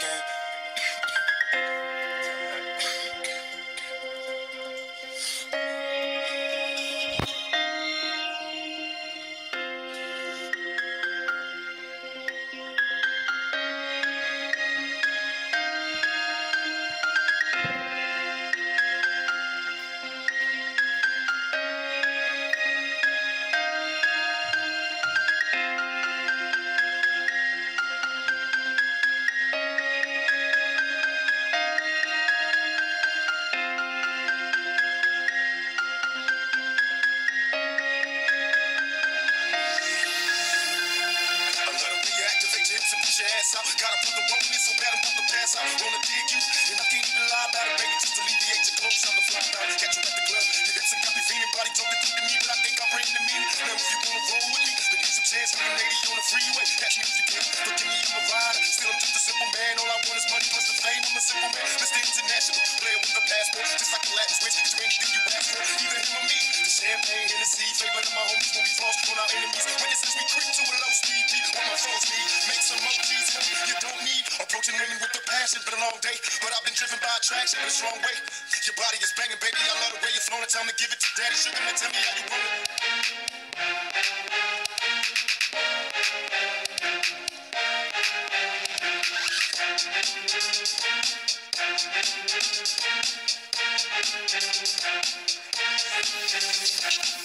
basket. Gas out. Gotta put the roll in so bad I'm about to pass out. Wanna dig you, and I can't even lie about it, baby. Just alleviate your clothes, I'm the fly out. Catch you at the club. Your hips got me feeling, body talking to me, but I think I bring the meaning. Now if you wanna roll with me, then get some chance for the lady on the freeway. Catch me if you can. Don't give me a rider. Still I'm just a simple man. All I want is money plus the fame. I'm a simple man. Mr. International, player with a passport, just like a Latin Hennessy, flavor of my homies when we floss on our enemies. Witnesses we creep to a low speed beat on my phone's need. Make some emojis, honey. You don't need approaching women with the passion. Been a long day, but I've been driven by attraction in a strong way. Your body is banging, baby. I love the way you're flowing. Time to give it to daddy. Sugar, now tell me how you want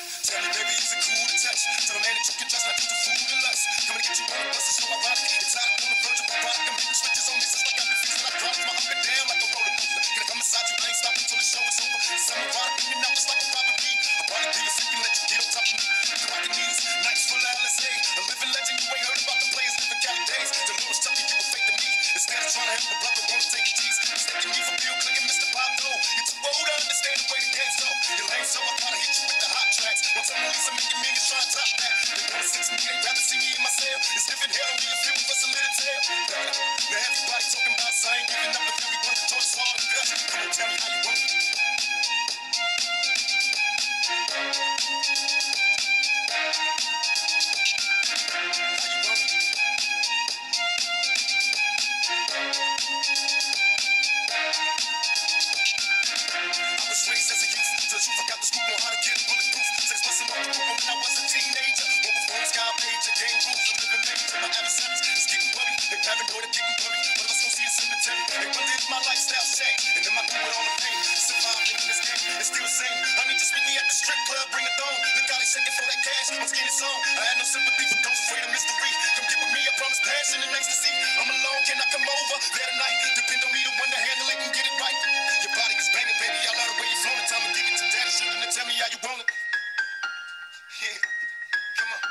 it. Tell me, baby, is it cool to touch? Tell a man that you can trust, not just a fool to lust. Coming to get you on the bus is so ironic. It's hot on the verge of robotic. I'm hitting switches on this, it's like I've been fixing electronics. My up and down like a roller coaster. Can I come inside you? I ain't stopping till the show is over. It's I'm erotic, in and out, it's like a robbery. A body be a freaking let you get on top of me. The rockin' knees, nights full of LSA. A living legend, you ain't heard about the players living Cali days. The Lord's Chucky, you were fake to me. Instead of trying to help a brother, It's a us little. Now everybody talking about ain't giving up the to tell me how you raised as a till you forgot the scoop on how to get bulletproof. Six months in my when I was a teenager. Game rules. Major. My adversaries is getting worried. They paranoid getting worried. Am I supposed to see in cemetery? They wonder if my lifestyle changed. And then my crew with all the pain. Surviving in this game, it's still the same. I need just meet me at the strip club, bring a thong. Look how they shaking for that cash. I'm it's on. I had no sympathy for those afraid of mystery. Come get with me, I promise passion and ecstasy. I'm alone, can I come over there tonight? Depend on me to one to handle it and get it right. Your body is banging, baby. I love the way you flow. Time to give it to daddy. Sugar, now tell me how you want it. Yeah, come on.